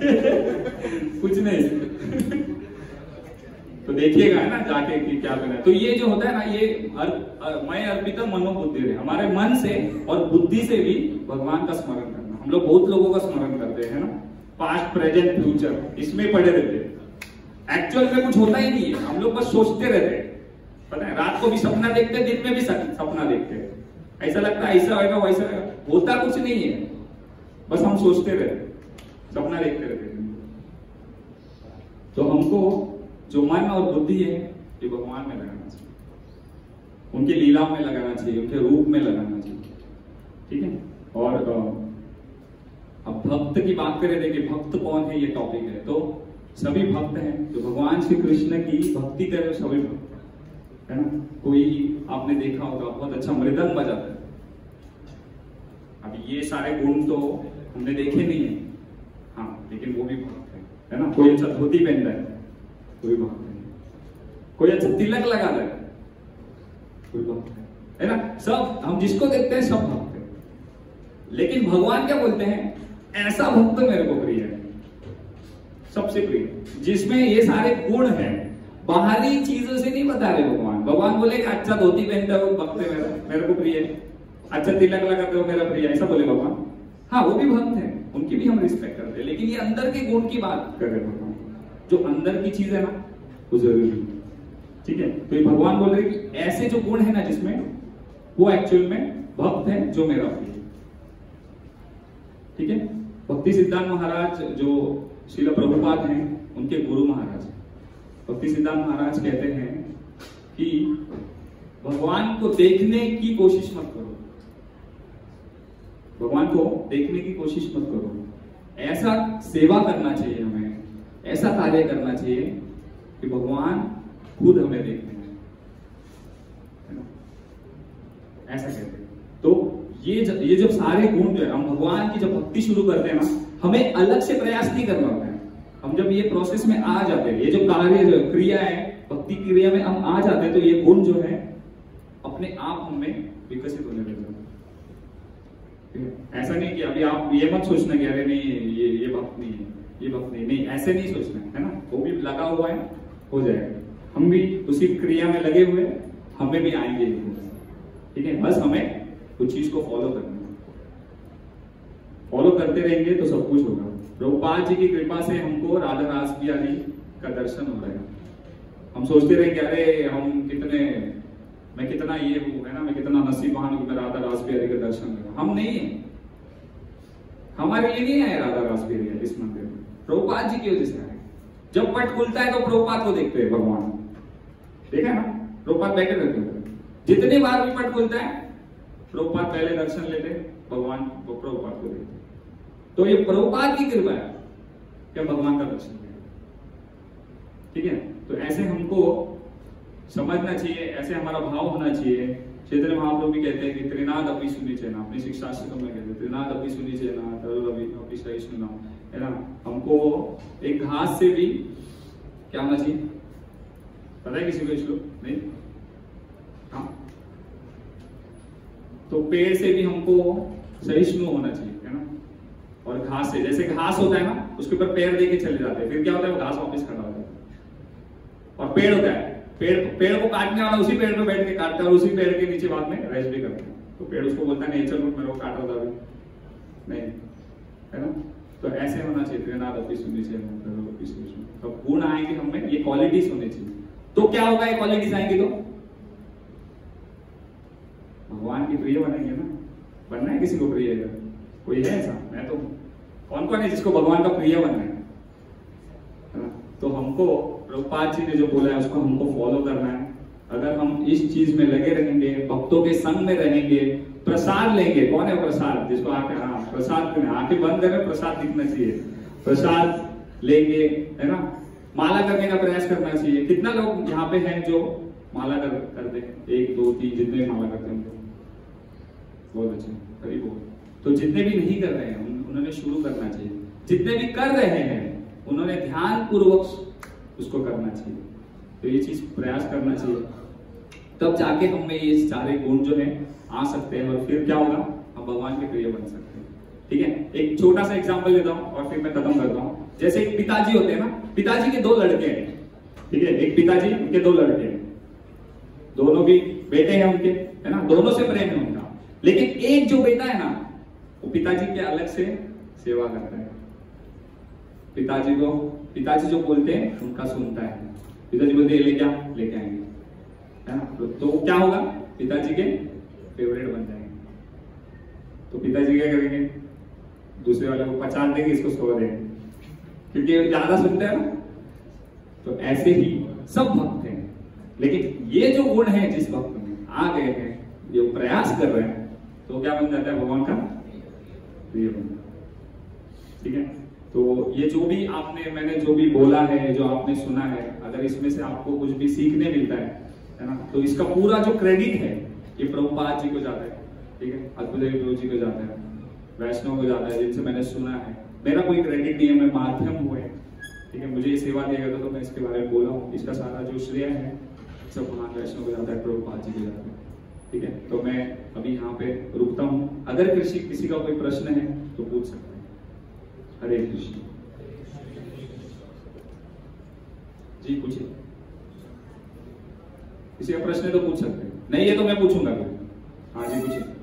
कुछ नहीं। तो देखिएगा ना जाके कि क्या करना तो ये जो होता है ना ये अर, अर, मैं अर्पिता मनोबुद्धि रहे हमारे मन से और बुद्धि से भी भगवान का स्मरण करना। हम लोग बहुत लोगों का स्मरण करते हैं ना? पास्ट प्रेजेंट फ्यूचर इसमें पड़े रहते हैं। एक्चुअल में कुछ होता ही नहीं है। हम लोग बस सोचते रहते हैं। पता है रात को भी सपना देखते हैं दिन में भी सपना देखते हैं। ऐसा लगता है ऐसा होगा वैसा होगा होता कुछ नहीं है। बस हम सोचते रहते हैं। सपना देखते रहते हैं। तो हमको जो मन और बुद्धि है, ये भगवान में लगाना चाहिए। उनकी लीला में लगाना चाहिए, उनके रूप में लगाना चाहिए। ठीक है? और अब भक्त की बात करें देखिए, भक्त कौन है, ये टॉपिक है। तो सभी भक्त हैं जो भगवान श्री कृष्ण की भक्ति करे वो सभी भक्त। है ना? कोई आपने देखा होगा, बहुत अच्छा मृदंग बजाता है। अब ये सारे गुण तो हमने देखे नहीं हाँ। लेकिन वो भी भक्त है है ना? कोई अच्छा धोती पहनता है, कोई भक्त है। कोई अच्छा तिलक लगा रहा है, कोई भक्त है है ना? सब, हम जिसको देखते हैं, सब भक्त है। लेकिन भगवान क्या बोलते हैं? ऐसा भक्त मेरे को प्रिय है। सबसे प्रिय। जिसमें ये सारे गुण हैं। बाहरी चीज़ों से नहीं बता रहे भगवान। भगवान बोले कि अच्छा धोती पहनता है, भक्त है मेरा, मेरे को प्रिय है। अच्छा तिलक लगाते हो, मेरा प्रिय ऐसा बोले भगवान। हाँ वो भी भक्त है। उनकी भी हम रिस्पेक्ट करते हैं। लेकिन ये अंदर के गुण की बात कर रहे हैं? जो अंदर की चीज़ है ना वो ज़रूरी है ठीक है? तो ये भगवान बोल रहे हैं कि ऐसे जो गुण है ना जिसमें वो एक्चुअल में भक्त है जो मेरा प्रिय है। ठीक है? भक्ति सिद्धांत महाराज जो शिल प्रभुपाद हैं उनके गुरु महाराज हैं। भक्ति सिद्धांत महाराज कहते हैं कि भगवान को देखने की कोशिश मत करो। भगवान को देखने की कोशिश मत करो। ऐसा सेवा करना चाहिए हमें। ऐसा कार्य करना चाहिए कि भगवान खुद हमें देखते हैं। ऐसा कहते तो ये जब ये जब सारे गुण जो है, हम भगवान की जब भक्ति शुरू करते हैं ना, हमें अलग से प्रयास नहीं करना होता है। हम जब ये प्रोसेस में आ जाते हैं, ये जो कार्य, जो क्रिया है, भक्ति क्रिया में हम आ जाते हैं तो ये गुण जो है, अपने आप हमें विकसित होने लग जाते है? ऐसा नहीं कि अभी आप ये मत सोचना कि अरे नहीं, ये ये भक्त नहीं है, ये वक्त नहीं नहीं, ऐसे नहीं सोचना, है ना? वो भी लगा हुआ है, हो जाएगा। हम भी उसी क्रिया में लगे हुए हमें भी आएँगे ठीक है? बस हमें उस चीज़ को फॉलो करना है। फॉलो करते रहेंगे तो सब कुछ होगा। रघुपाल जी की कृपा से हमको राधा रास बिहारी का दर्शन हो रहा है। हम सोचते रहे कि अरे हम कितने, मैं कितना ये हूँ, है ना? मैं कितना नसीबवान हूँ मैं राधा रास का दर्शन करूँ। हम नहीं है। हमारे लिए नहीं आए राधा रास बिहारी इस मंदिर में। प्रभुपाद जी की वजह से आए। जब पट खुलता है तो प्रभुपाद को देखते हैं भगवान। देखा ना? प्रभुपाद बैठे रहते हैं। जितनी बार भी पट खुलता है, प्रभुपाद पहले दर्शन लेते भगवान को प्रभुपाद को देते तो ये प्रभुपाद की कृपा है कि हम भगवान का दर्शन करें ठीक है? तो ऐसे हमको समझना चाहिए, ऐसे हमारा भाव होना चाहिए। चैतन्य महाप्रभु भी कहते हैं कि त्रिनाद अपनी सुनी चेना, अपनी शिक्षा में कहते हैं, त्रिनाद अपनी सुनी चेना तरुल अपनी सही सुना है ना? हमको एक घास से भी, क्या होना चाहिए? पता है किसी को श्लोक नहीं? हाँ। तो पेड़ से भी हमको सहिष्णु होना चाहिए, है ना? और घास से, जैसे घास होता है ना, उसके ऊपर पेड़ दे के चले जाते हैं, फिर क्या होता है? वो घास वापस खड़ा हो जाता है। और पेड़ होता है। पेड़ पेड़ को काटने वाला उसी पेड़ पे बैठ के काटता है उसी पेड़ के नीचे बाद में रेस्ट भी करता है। तो पेड़ उसको बोलता है नेचर रूप मेरे को काटा था नहीं, है ना? तो ऐसे होना चाहिए प्रेरणा अपनी सुननी चाहिए तो गुण आएँगे हमें ये क्वालिटीज होनी चाहिए। तो क्या होगा, ये क्वालिटीज आएँगी तो? भगवान की प्रिय बनेंगे ना? बनना है किसी को प्रिय है कोई है ऐसा? मैं तो कौन कौन है जिसको भगवान का प्रिय बनना है? तो हमको प्रभुपाद जी ने जो बोला है उसको हमको फॉलो करना है। अगर हम इस चीज़ में लगे रहेंगे भक्तों के संग में रहेंगे प्रसाद लेंगे कौन है प्रसाद? जिसको आके हाँ प्रसाद आके बंद करें प्रसाद दिखना चाहिए। प्रसाद लेंगे है ना? माला करने का प्रयास करना चाहिए। कितना लोग यहाँ पे हैं जो माला कर करते हैं? एक दो तीन जितने माला करते हैं बहुत अच्छे कभी बहुत तो जितने भी नहीं कर रहे हैं उन, उन्होंने शुरू करना चाहिए। जितने भी कर रहे हैं उन्होंने ध्यान पूर्वक उसको करना चाहिए। तो ये चीज़ प्रयास करना चाहिए। तब जाके हमें ये सारे गुण जो है, आ सकते हैं और फिर क्या होगा? हम भगवान के प्रिय बन सकते हैं। ठीक है? एक छोटा सा एग्ज़ाम्पल लेता हूँ और फिर मैं खत्म करता हूँ। जैसे एक पिताजी होते हैं ना, पिताजी के दो लड़के हैं। ठीक है? एक पिताजी, उनके दो लड़के हैं। दोनों भी बेटे हैं उनके, है ना? दोनों से प्रेम है उनका। लेकिन एक जो बेटा है ना, वो पिताजी के अलग से सेवा करता है। पिताजी को पिताजी जो बोलते हैं उनका सुनता है। पिताजी बोलते हैं लेके लेके आएँगे। है ना? तो, तो क्या होगा? पिताजी के फेवरेट बन जाएँगे। तो पिताजी क्या करेंगे? दूसरे वाले को पहचान देंगे इसको सो देंगे। क्योंकि ज़्यादा सुनते हैं ना। तो ऐसे ही सब भक्त हैं। लेकिन ये जो गुण है जिस भक्त में आ गए हैं जो प्रयास कर रहे हैं तो क्या बन जाता है? भगवान का प्रिय बन ठीक है? तो ये जो भी आपने, मैंने जो भी बोला है, जो आपने सुना है, अगर इसमें से आपको कुछ भी सीखने मिलता है है ना? तो इसका पूरा जो क्रेडिट है, ये प्रभुपाद जी को जाता है, ठीक है? अद्भुत गुरु जी को जाता है, वैष्णव को जाता है, जिनसे मैंने सुना है। मेरा कोई क्रेडिट नहीं है, मैं माध्यम हुए ठीक है? मुझे सेवा दिया गया तो मैं इसके बारे में बोला हूँ। इसका सारा जो श्रेय है, सब महान वैष्णव को जाता है, प्रभुपाद जी को जाता है, ठीक है? तो मैं अभी यहाँ पे रुकता हूँ। अगर किसी किसी का कोई प्रश्न है तो पूछ सकते हरे कृष्ण। जी, पूछिए। किसी का प्रश्न तो पूछ सकते हैं। नहीं है तो मैं पूछूँगा हाँ जी, पूछिए।